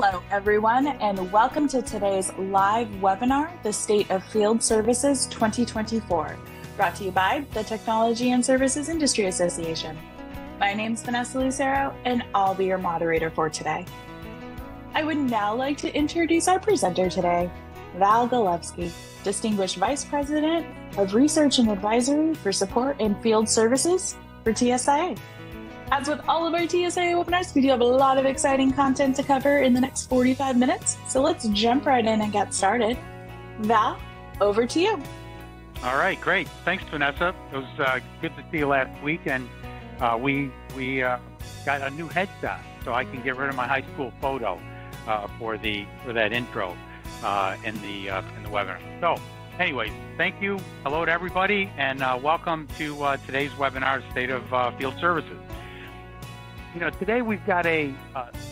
Hello, everyone, and welcome to today's live webinar, The State of Field Services 2024, brought to you by the Technology and Services Industry Association. My name is Vanessa Lucero, and I'll be your moderator for today. I would now like to introduce our presenter today, Vele Galovski, Distinguished Vice President of Research and Advisory for Support and Field Services for TSIA. As with all of our TSIA webinars, we do have a lot of exciting content to cover in the next 45 minutes. So let's jump right in and get started. Vele, over to you. All right, great. Thanks, Vanessa. It was uh, good to see you last week, and uh, we we uh, got a new headshot, so I can get rid of my high school photo uh, for the for that intro uh, in the uh, in the webinar. So, anyways, thank you. Hello to everybody, and welcome to today's webinar, State of Field Services. You know, today we've got a,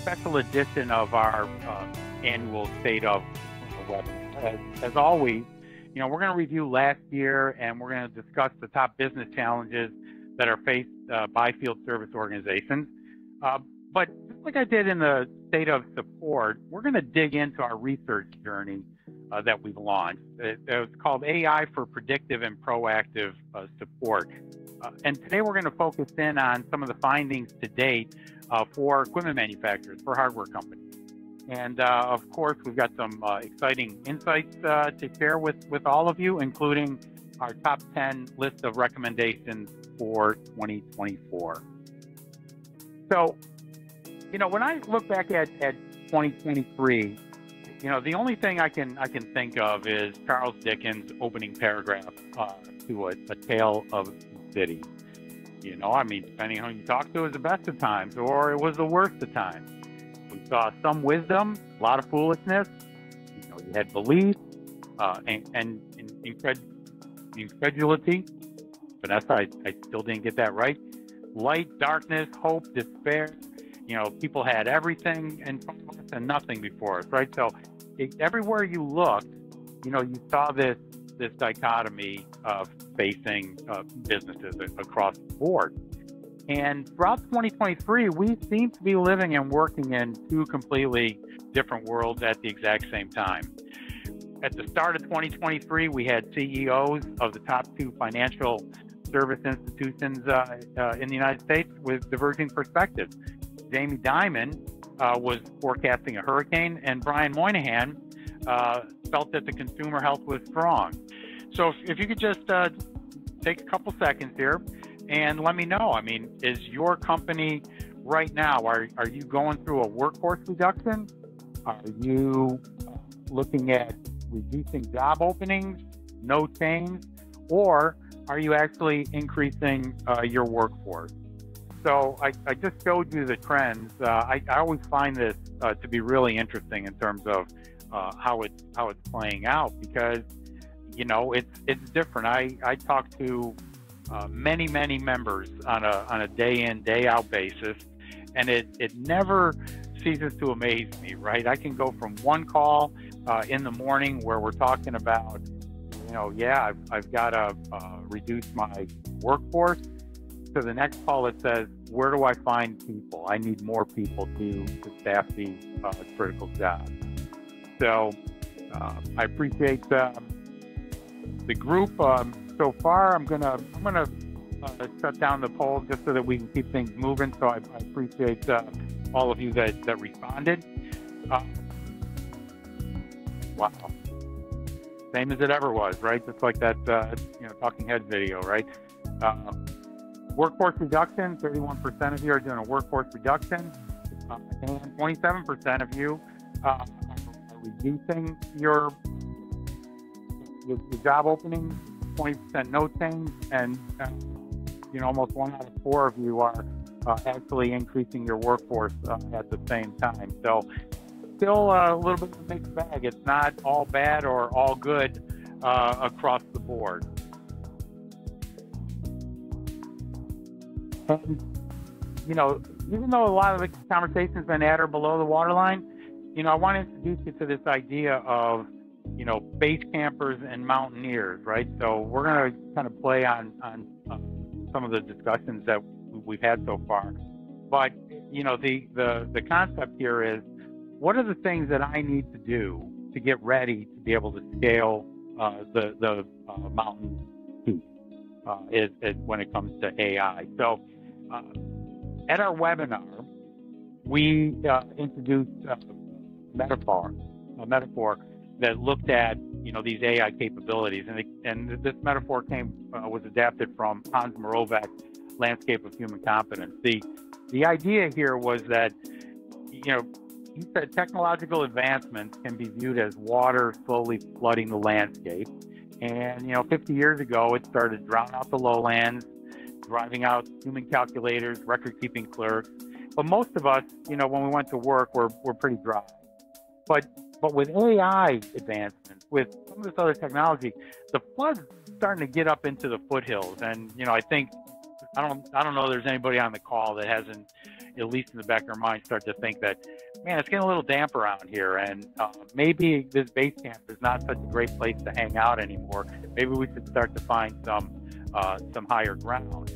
special edition of our uh, annual State of webinar. As, as, always, you know, we're going to review last year and we're going to discuss the top business challenges that are faced uh, by field service organizations. Uh, but like I did in the State of Support, we're going to dig into our research journey uh, that we've launched. It, it's called AI for Predictive and Proactive uh, Support. Uh, and today we're going to focus in on some of the findings to date uh, for equipment manufacturers, for hardware companies. And uh, of course, we've got some uh, exciting insights uh, to share with, with all of you, including our top 10 list of recommendations for 2024. So, you know, when I look back at, at 2023, you know, the only thing I can I can think of is Charles Dickens' opening paragraph uh, to a, a tale of city. You know, I mean, depending on who you talk to, it was the best of times or it was the worst of times. We saw some wisdom, a lot of foolishness. You know, you had belief uh, and, and, and incred- incredulity. Vanessa, I, I still didn't get that right. Light, darkness, hope, despair. You know, people had everything in front of us and nothing before us, right? So it, everywhere you looked, you know, you saw this this dichotomy of facing uh, businesses across the board. And throughout 2023, we seem to be living and working in two completely different worlds at the exact same time. At the start of 2023, we had CEOs of the top two financial service institutions uh, uh, in the United States with diverging perspectives. Jamie Dimon uh, was forecasting a hurricane, and Brian Moynihan uh, felt that the consumer health was strong. So if, if you could just uh, take a couple seconds here and let me know. I mean, is your company right now, are, are you going through a workforce reduction? Are you looking at reducing job openings, no change, or are you actually increasing uh, your workforce? So I, I, just showed you the trends. Uh, I, I, always find this uh, to be really interesting in terms of uh, how it how it's playing out because you know, it's it's different. I I talk to uh, many many members on a on a day in day out basis, and it it never ceases to amaze me. Right? I can go from one call uh, in the morning where we're talking about, you know, yeah, I've I've got to uh, reduce my workforce, to the next call that says, where do I find people? I need more people to to staff these uh, critical jobs. So uh, I appreciate. Um, the group um, so far. I'm gonna I'm gonna uh, shut down the poll just so that we can keep things moving. So I, I appreciate uh, all of you that that responded. Uh, wow, same as it ever was, right? Just like that uh, you know Talking Head video, right? Uh, workforce reduction. 31% of you are doing a workforce reduction, uh, and 27% of you reducing your the, the job opening, 20% no change, and uh, you know almost one out of four of you are uh, actually increasing your workforce uh, at the same time. So still a little bit of a mixed bag. It's not all bad or all good uh, across the board. And you know, even though a lot of the conversation's been at or below the waterline, you know, I want to introduce you to this idea of you know, base campers and mountaineers, right? So we're going to kind of play on, on, some of the discussions that we've had so far. But, you know, the, the, the concept here is what are the things that I need to do to get ready to be able to scale uh, the the uh, mountain peak uh, is, is when it comes to AI. So uh, at our webinar, we uh, introduced a metaphor, a metaphor that looked at you know these AI capabilities, and and this metaphor came uh, was adapted from Hans Moravec's Landscape of Human Competence. The the idea here was that you know he said technological advancements can be viewed as water slowly flooding the landscape. And, you know, 50 years ago, it started drowning out the lowlands, driving out human calculators, record keeping clerks. But most of us, you know, when we went to work, we're, we're pretty dry. But, but with AI advancements, with some of this other technology, the flood's starting to get up into the foothills. And, you know, I think, I don't, I don't know there's anybody on the call that hasn't at least in the back of our mind, start to think that, man, it's getting a little damp around here, and uh, maybe this base camp is not such a great place to hang out anymore. Maybe we should start to find some uh, some higher ground.